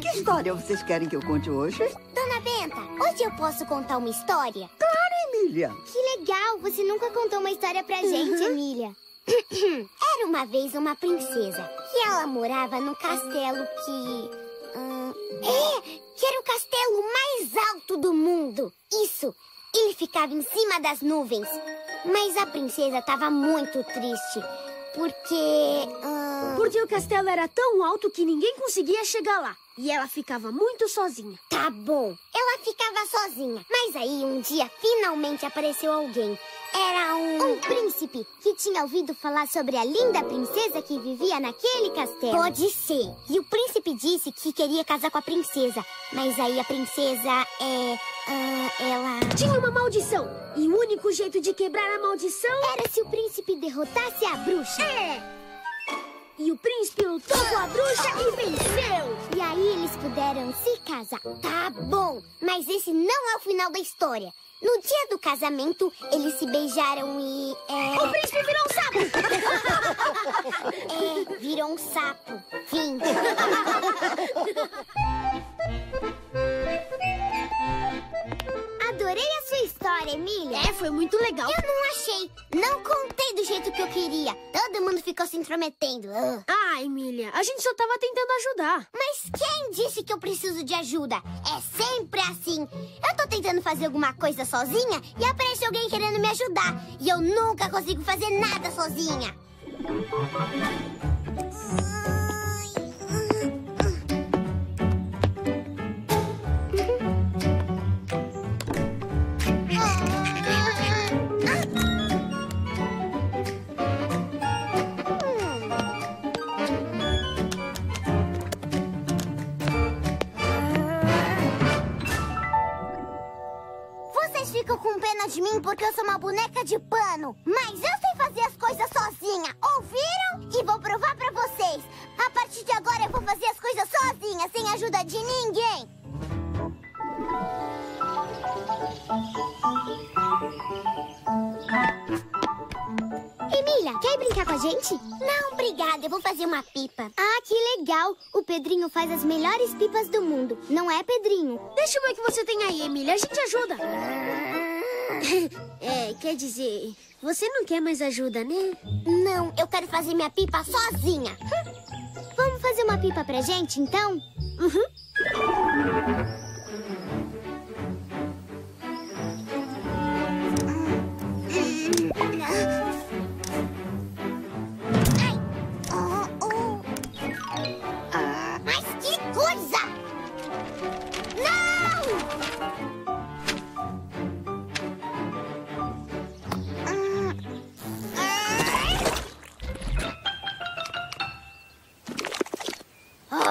Que história vocês querem que eu conte hoje? Dona Benta, hoje eu posso contar uma história? Claro, Emília. Que legal! Você nunca contou uma história pra gente, Emília. Era uma vez uma princesa e ela morava num castelo que. hum, é! Castelo mais alto do mundo! Isso! Ele ficava em cima das nuvens. Mas a princesa estava muito triste. Porque. hum, Porque o castelo era tão alto que ninguém conseguia chegar lá. E ela ficava muito sozinha. Tá bom. Ela ficava sozinha. Mas aí, um dia, finalmente apareceu alguém. Era um... Um príncipe que tinha ouvido falar sobre a linda princesa que vivia naquele castelo. Pode ser. E o príncipe disse que queria casar com a princesa. Mas aí a princesa é... ah, ela... Tinha uma maldição. E o único jeito de quebrar a maldição Era se o príncipe derrotasse a bruxa. é. E o príncipe lutou com a bruxa e venceu. E aí eles puderam se casar. Tá bom, mas esse não é o final da história. No dia do casamento, eles se beijaram e. É... O príncipe virou um sapo. É, virou um sapo. Fim. Adorei a sua história, Emília. É, foi muito legal. Eu não achei. Não contei do jeito que eu queria. Todo mundo ficou se intrometendo. Ah. Ah, Emília, a gente só tava tentando ajudar. Mas quem disse que eu preciso de ajuda? É sempre assim. Eu tô tentando fazer alguma coisa sozinha e aparece alguém querendo me ajudar. E eu nunca consigo fazer nada sozinha. Vocês de mim porque eu sou uma boneca de pano. Mas eu sei fazer as coisas sozinha. Ouviram? E vou provar pra vocês. A partir de agora eu vou fazer as coisas sozinha, sem ajuda de ninguém. Emília, quer brincar com a gente? Não, obrigada. Eu vou fazer uma pipa. Ah, que legal. O Pedrinho faz as melhores pipas do mundo. Não é, Pedrinho? Deixa eu ver o que você tem aí, Emília. A gente ajuda. é, quer dizer, você não quer mais ajuda, né? Não, eu quero fazer minha pipa sozinha. Vamos fazer uma pipa pra gente, então? Uhum.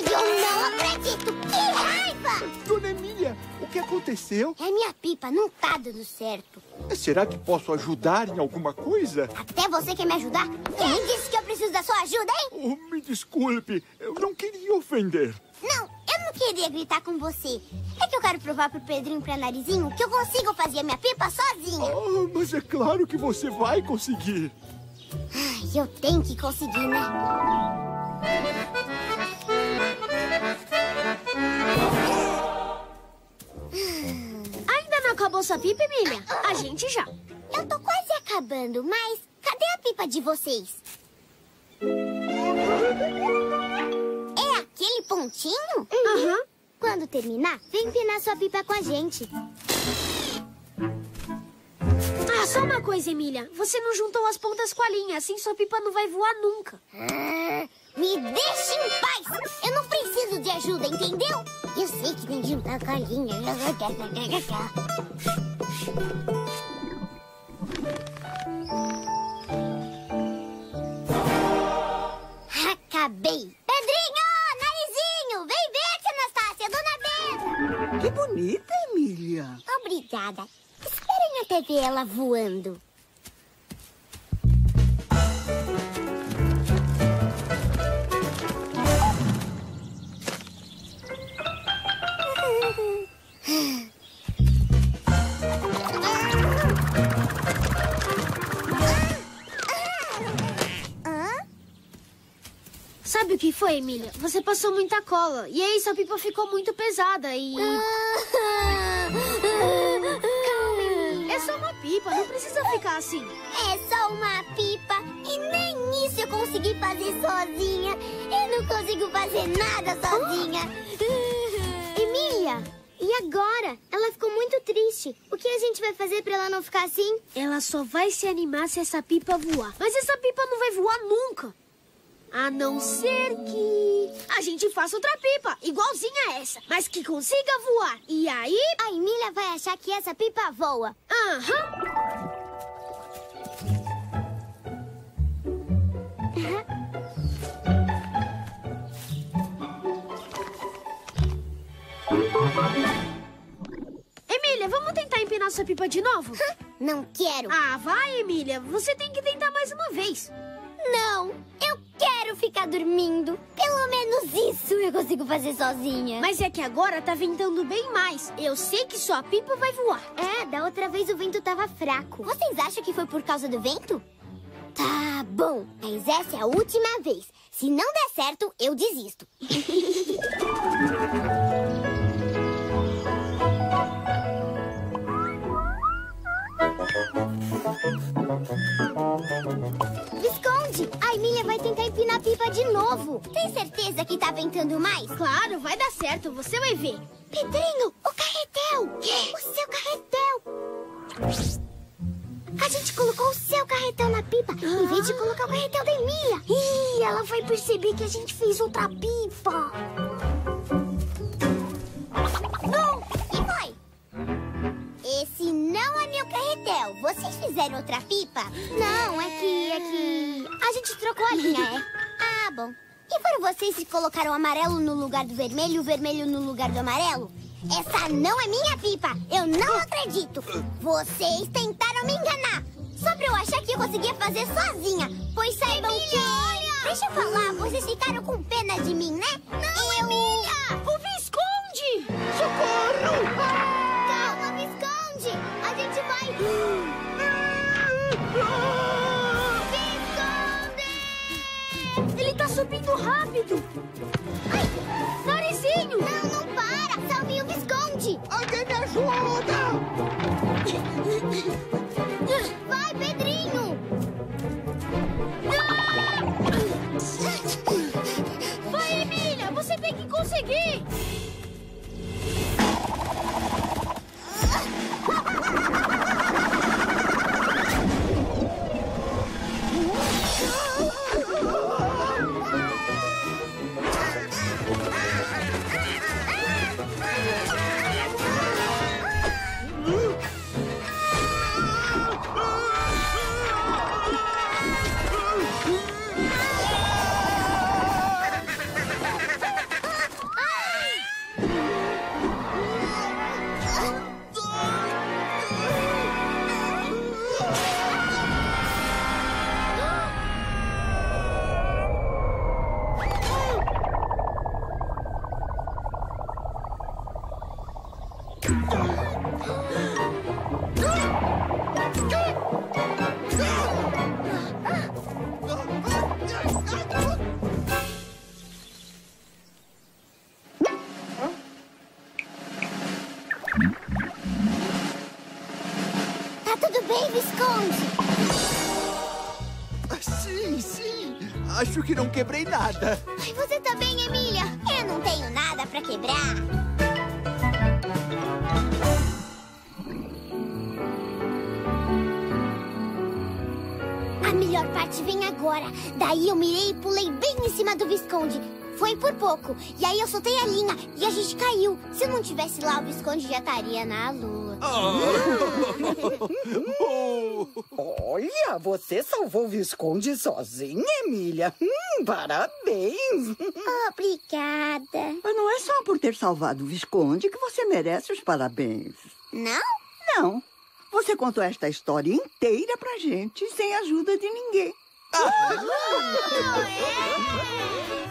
Eu não acredito! Que raiva! Dona Emília, o que aconteceu? É minha pipa, não tá dando certo. Será que posso ajudar em alguma coisa? Até você quer me ajudar? Quem disse que eu preciso da sua ajuda, hein? Oh, me desculpe, eu não queria ofender. Não, eu não queria gritar com você. É que eu quero provar pro Pedrinho e pra Narizinho que eu consigo fazer a minha pipa sozinha. Ah, mas é claro que você vai conseguir. Ai, eu tenho que conseguir, né? Sua pipa, Emília? A gente já. Eu tô quase acabando, mas cadê a pipa de vocês? É aquele pontinho? Aham. Quando terminar, vem empinar sua pipa com a gente. Ah, só uma coisa, Emília. Você não juntou as pontas com a linha, assim sua pipa não vai voar nunca. Ah, Me deixe em paz! Eu não preciso de ajuda, entendeu? Eu sei que tem que juntar a linha. Acabei! Pedrinho! Narizinho! Vem ver, tia Anastácia! Dona Benta! Que bonita, Emília. Obrigada. Esperem até ver ela voando. Que foi, Emília? Você passou muita cola. E aí sua pipa ficou muito pesada e. É só uma pipa, não precisa ficar assim. É só uma pipa e nem isso eu consegui fazer sozinha. Eu não consigo fazer nada sozinha. Emília, e agora? Ela ficou muito triste. O que a gente vai fazer pra ela não ficar assim? Ela só vai se animar se essa pipa voar. Mas essa pipa não vai voar nunca. A não ser que a gente faça outra pipa, igualzinha a essa, mas que consiga voar. E aí. A Emília vai achar que essa pipa voa. Aham. Emília, vamos tentar empinar sua pipa de novo? Não quero. Ah, vai, Emília. Você tem que tentar mais uma vez. Não, eu quero ficar dormindo. Pelo menos isso eu consigo fazer sozinha. Mas é que agora tá ventando bem mais. Eu sei que sua pipa vai voar. É, da outra vez o vento tava fraco. Vocês acham que foi por causa do vento? Tá bom, mas essa é a última vez. Se não der certo, eu desisto. Esconde! A Emília vai tentar empinar a pipa de novo. Tem certeza que tá ventando mais? Claro, vai dar certo. Você vai ver. Pedrinho, o carretel! O seu carretel! A gente colocou o seu carretel na pipa em vez de colocar o carretel da Emília. Ih, ela vai perceber que a gente fez outra pipa. Vocês fizeram outra pipa? Não, é que. é que. A gente trocou a linha, é? Ah, bom. E foram vocês que colocaram o amarelo no lugar do vermelho e o vermelho no lugar do amarelo? Essa não é minha pipa! Eu não acredito! Vocês tentaram me enganar! Só pra eu achar que eu conseguia fazer sozinha! Pois saibam que... Deixa eu falar, vocês ficaram com pena de mim, né? Não, eu... Emília! Ele tá subindo rápido. Ai, Narizinho! não, não para! Salve o Visconde! Alguém me ajuda! Acho que não quebrei nada. Ai, você tá bem, Emília? Eu não tenho nada pra quebrar. A melhor parte vem agora. Daí eu mirei e pulei bem em cima do Visconde. Foi por pouco. E aí eu soltei a linha e a gente caiu. Se eu não tivesse lá, o Visconde já estaria na lua. Oh. Olha, você salvou o Visconde sozinha, Emília. Hum, parabéns. Obrigada. Mas não é só por ter salvado o Visconde que você merece os parabéns. Não? Não. Você contou esta história inteira pra gente, sem a ajuda de ninguém. Oh, é?